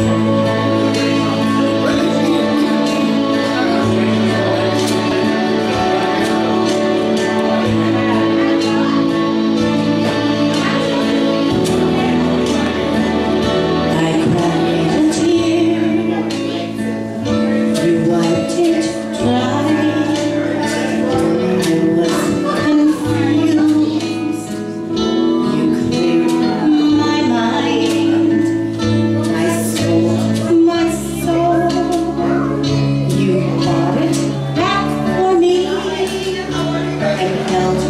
Thank it back for me. And held